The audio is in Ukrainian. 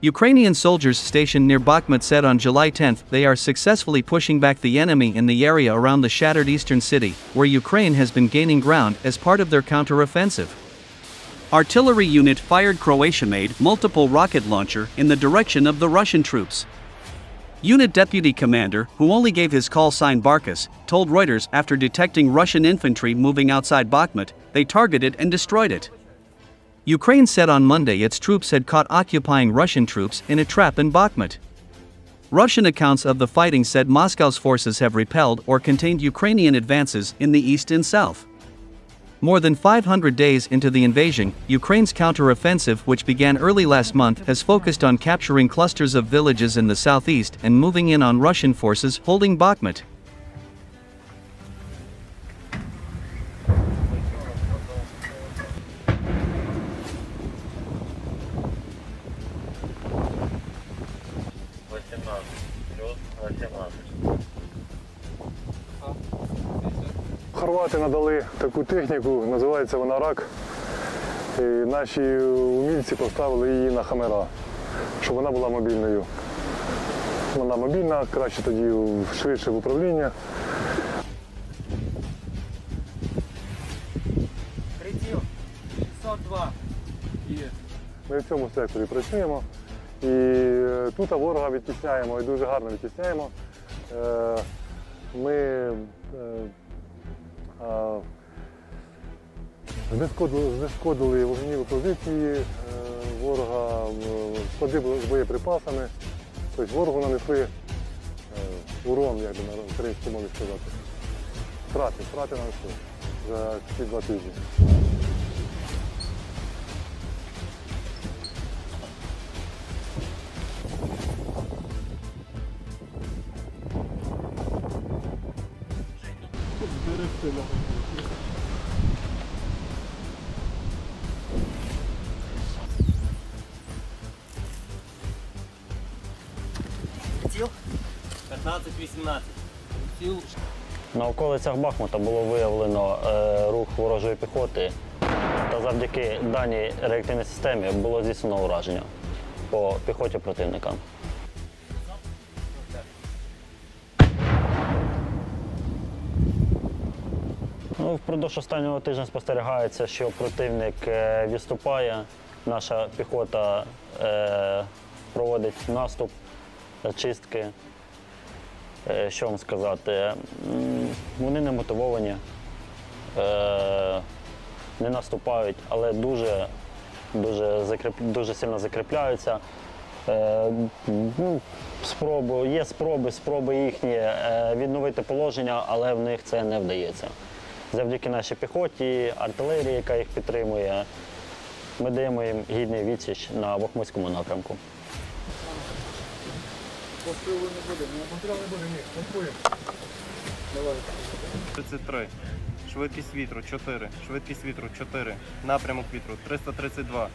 Ukrainian soldiers stationed near Bakhmut said on July 10 they are successfully pushing back the enemy in the area around the shattered eastern city, where Ukraine has been gaining ground as part of their counteroffensive. Artillery unit fired Croatia-made multiple rocket launcher in the direction of the Russian troops. Unit deputy commander, who only gave his call sign Barkas, told Reuters after detecting Russian infantry moving outside Bakhmut, they targeted and destroyed it. Ukraine said on Monday its troops had caught occupying Russian troops in a trap in Bakhmut. Russian accounts of the fighting said Moscow's forces have repelled or contained Ukrainian advances in the east and south. More than 500 days into the invasion, Ukraine's counteroffensive, which began early last month, has focused on capturing clusters of villages in the southeast and moving in on Russian forces holding Bakhmut. Хорвати надали таку техніку, називається вона рак. І наші умільці поставили її на хамера, щоб вона була мобільною. Вона мобільна, краще тоді швидше в управління. Приціл 602. Ми в цьому секторі працюємо. І тут ворога відтісняємо і дуже гарно відтісняємо. Е, Ми е, знешкодили, вогневі позиції е, ворога, склади з боєприпасами. Тобто ворогу нанесли урон, як би на українській мові сказати. Втрати, втрати нанесли за ці два тижні. Приціл 15-18. На околицях Бахмута було виявлено е, рух ворожої піхоти, та завдяки даній реактивній системі було здійснено ураження по піхоті противника. Ну, впродовж останнього тижня спостерігається, що противник е, відступає, наша піхота е, проводить наступ, чистки. Е, Що вам сказати? Вони не мотивовані, е, не наступають, але дуже, дуже, закріп, дуже сильно закріпляються. Е, ну, спроби, є спроби, спроби їхні відновити положення, але в них це не вдається. Завдяки нашій піхоті, артилерії, яка їх підтримує, ми даємо їм гідний відсіч на Бахмутському напрямку. Пострілу не буде, пострілу не буде, ні, танкуємо. Давай. 33. Швидкість вітру 4. Швидкість вітру 4. Напрямок вітру 332.